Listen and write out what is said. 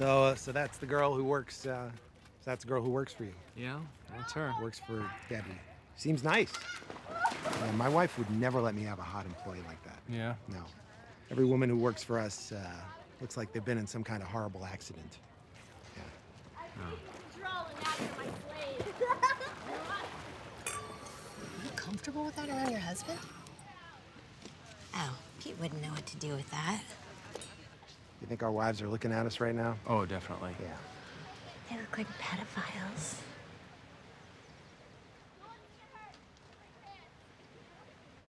So, uh, so that's the girl who works. Uh, that's the girl who works for you. Yeah, that's her. Works for Debbie. Seems nice. Uh, my wife would never let me have a hot employee like that. Yeah. No. Every woman who works for us uh, looks like they've been in some kind of horrible accident. Are you comfortable with that around your husband? Oh, Pete wouldn't know what to do with that. You think our wives are looking at us right now? Oh, definitely. Yeah. They look like pedophiles.